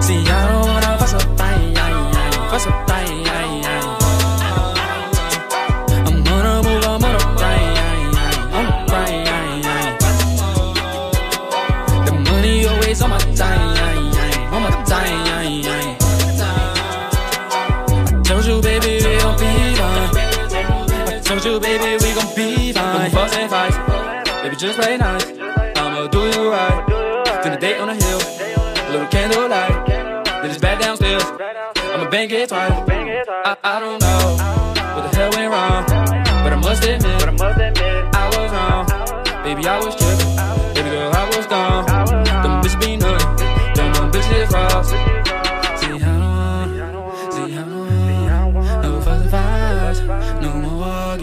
Si ya no wanna fuss up, i'm gonna move, gonna buy, I, I'm. The money always on my time. Just play nice. I'ma do you right. Spend the day on the hill, a little candlelight. Then it's back downstairs. I'ma bang it twice. I, I don't know what the hell went wrong, but I must admit, I was wrong. Baby, I was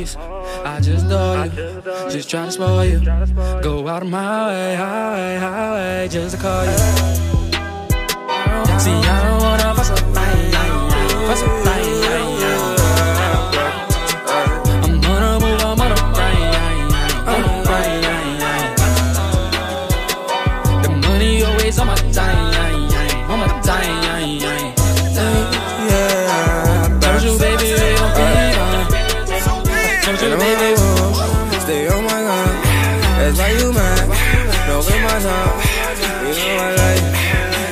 more. I just adore you, just try to spoil you. Go out of my way, highway, highway, just to call you. See, I don't wanna fuss thing, fuss thing. I'm gonna move, I'm on a brain, on a brain. The money always on my time, on my time. That's why you mad. Don't waste my time. You know I like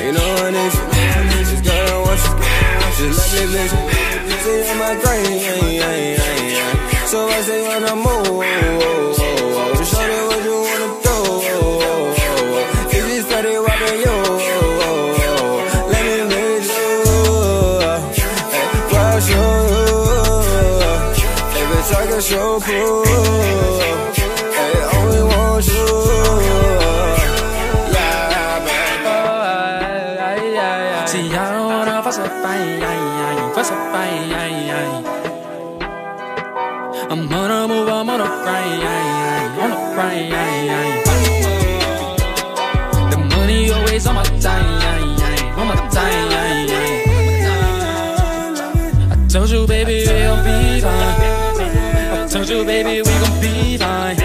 you. Know I need you. Just girl, I want you. Just let me you. Stay on my brain. Yeah, yeah, yeah. So I say when I move. Just show me what ai, agora você vai, ai, ai, você vai, ai, ai. I'm gonna move, I'm gonna cry, ai, ai, gonna cry, ai, ai. The money always on my time, ai, ai, on my time, ai, ai. I told you, baby, we'll be fine. I told you, baby, we gon' be fine.